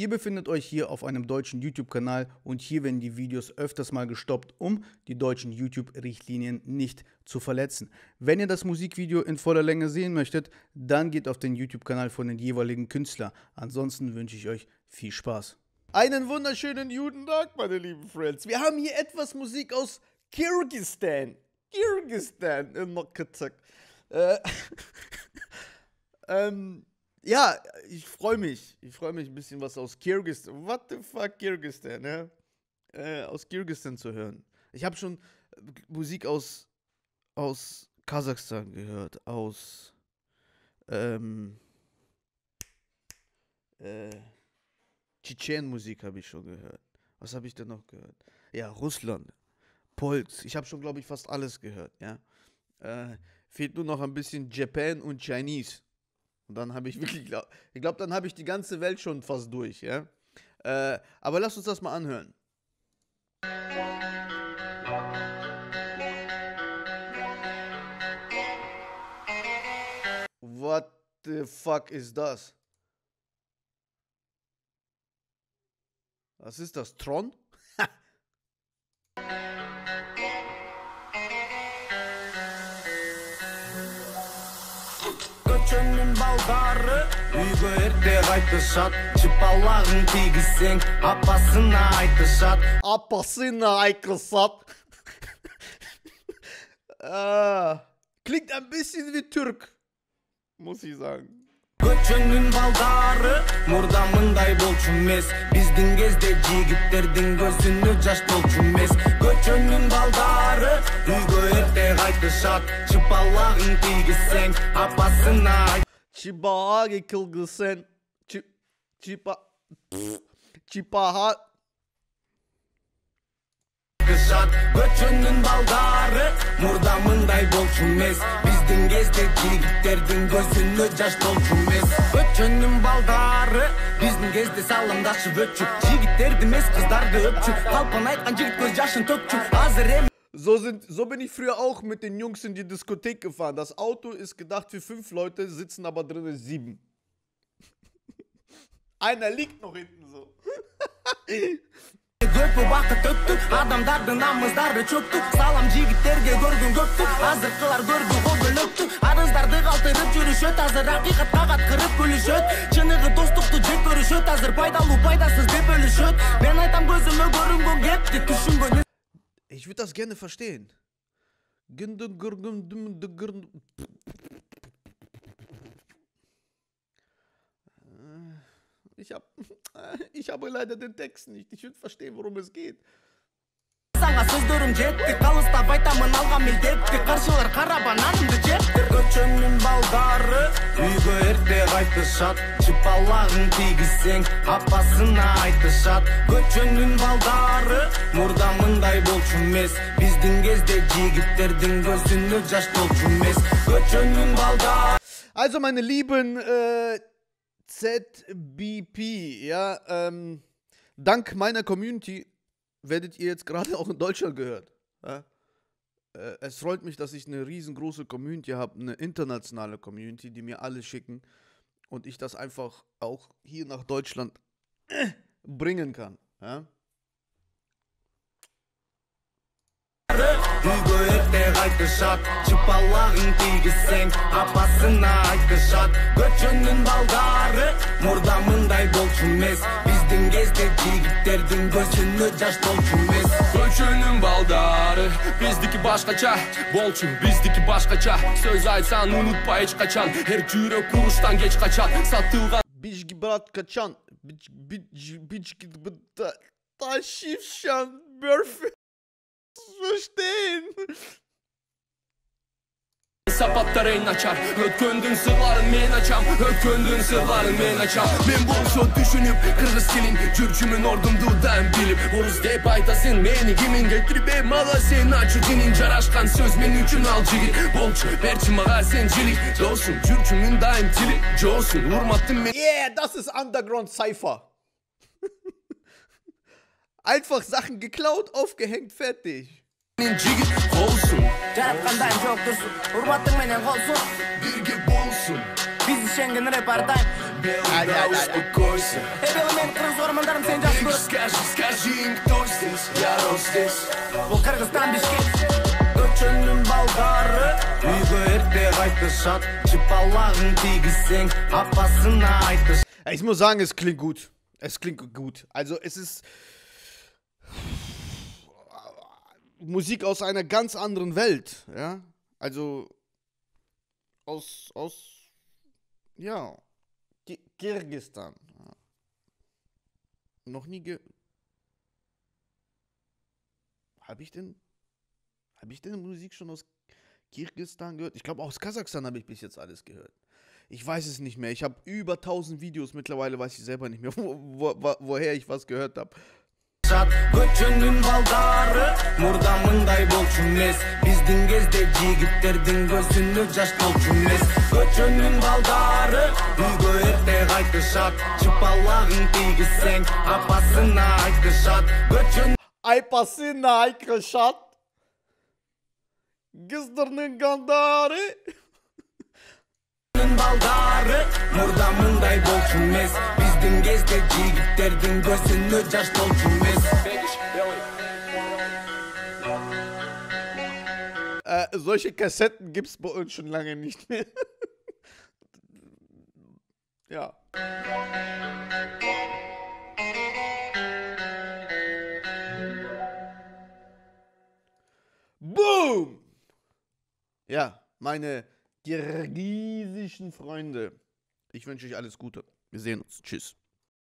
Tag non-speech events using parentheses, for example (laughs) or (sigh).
Ihr befindet euch hier auf einem deutschen YouTube-Kanal und hier werden die Videos öfters mal gestoppt, um die deutschen YouTube-Richtlinien nicht zu verletzen. Wenn ihr das Musikvideo in voller Länge sehen möchtet, dann geht auf den YouTube-Kanal von den jeweiligen Künstler. Ansonsten wünsche ich euch viel Spaß. Einen wunderschönen guten Tag, meine lieben Friends. Wir haben hier etwas Musik aus Kirgisistan. Kirgisistan in Nokatak. Äh, (laughs) ähm, ja, ich freue mich. Ich freue mich ein bisschen was aus Kirgisistan. What the fuck Kirgisistan, ja? Äh, aus Kirgisistan zu hören. Ich habe schon äh, Musik aus, aus Kasachstan gehört, aus ähm, äh, Tschetschenmusik habe ich schon gehört. Was habe ich denn noch gehört? Ja, Russland, Polz. Ich habe schon, glaube ich, fast alles gehört, ja. Äh, fehlt nur noch ein bisschen Japan und Chinese. Und dann habe ich (laughs) wirklich, glaub, ich glaube, dann habe ich die ganze Welt schon fast durch, ja. Äh, aber lass uns das mal anhören. What the fuck ist das? Was ist das? Tron? Үйгө эрте кайтышат чыпалагын тийгизсең апасына айтышат Apasina Aikosat. ah, klingt ein bisschen wie Türk, muss ich sagen. көчөнүн балдары мурда мындай болчу эмес. Биздин кезде жигиттердин көзүнө жаш болчу эмес. Көчөнүн балдары үйгө эрте кайтышат чыпалагын тийгизсең апасына айт Чибааги Kılgısen. Çi, çipa, pff, çipaha. айтышат көчөнүн балдары мурда мындай болчу эмес биздин кезде жигиттердин көзүнө жаш болчу эмес көчөнүн балдары биздин кезде саламдашып өтчү жигиттерди эмес кыздарды өпчү калпан айткан жигит көз жашын төкчү азыр эми So, sind, so bin ich früher auch mit den Jungs in die Diskothek gefahren. Das Auto ist gedacht für fünf Leute, sitzen aber drinnen sieben. (laughs) Einer liegt noch hinten so. (laughs) würde das gerne verstehen. Gündün gürgün düm dü gürn- Ich habe (laughs) ich habe leider den Text nicht. Ich würde verstehen, worum es geht. сага сөздөрүм жетти калыстап айтамын алган милдетти каршылар карап ананымды жепти көчөнүн балдары үйгө эрте кайтышат чыпалагын тийгизсең апасына айтышат көчөнүн балдары мурда мындай болчу эмес биздин кезде жигиттердин көзүнө жаш болчу эмес көчөнүн балдары Also, meine lieben äh, ZBP, ja, ähm, dank meiner Community werdet ihr jetzt gerade auch in Deutschland gehört. Ja? Äh, es freut mich, dass ich eine riesengroße Community habe, eine internationale Community, die mir alles schicken und ich das einfach auch hier nach Deutschland äh, bringen kann. Ja? үйгө эрте кайтышат чыпалагын тийгизсең апасына айтышат көчөнүн балдары мурда мындай болчу эмес биздин кезде жигиттердин көзүнө жаш болчу эмес көчөнүн балдары биздики башкача болчу биздики башкача сөз айтсаң унутпа эч качан эр жүрөк уруштан кеч качат сатылган Бички брат качан, бич, бич, бички бта, тащившан, бёрфи. Verstehen. Sapatların açar. Ötkündün sırların men açam. Ötkündün sırların men açam. Men bolşo düşünüp kırgız kilin Cürcümün ordum durdan bilip. Oruz dep aytasın meni kimin Getirbe mala sen açı cinin Caraşkan söz men üçün al cigir Bolçu berçi mağa sen cilik Dostum cürcümün daim tili Cosun urmattın men Yeah das ist underground cypher. (laughs) Einfach Sachen geklaut, aufgehängt, fertig. жараткандайым жок турсун урматың менен колсун бирге болсун биз ишенген рэп ар тайм белый успокойся эбела мен кыргыз Beijing, кто здесь? Я рос здесь Бұл Қырғызстан Бишкек Көчөнүн балдары Үйгө эрте кайтышат Чыпалагын тийгизсең апасына айтыш Ich muss sagen, es klingt gut. Es klingt gut. Also es ist Musik aus einer ganz anderen Welt, ja. Also aus aus ja Ki- Kirgistan. Noch nie ge Habe ich denn habe ich denn Musik schon aus Kirgistan gehört? Ich glaube aus Kasachstan habe ich bis jetzt alles gehört. Ich weiß es nicht mehr. Ich habe über 1000 Videos mittlerweile, weiß ich selber nicht mehr, (laughs) wo, wo, woher ich was gehört habe. Көчөнүн балдары мурда мындай болчу эмес биздин кезде жигиттердин көзүнө жаш болчу эмес көчөнүн балдары үйгө эрте кайтышат чыпалагын тийгизсең апасына айтышат. Көчөнүн Aypasına aykırışat. Kızdırının gandarı. балдары мурда мындай болчу эмес Gittin gezdeci Giterdin gözünü caş dolçumuz solche Kassetten gibt's bei uns schon lange nicht mehr. (laughs) ja. Boom! Ja, meine kirgisischen Freunde, ich wünsche euch alles Gute. Wir sehen uns. Tschüss.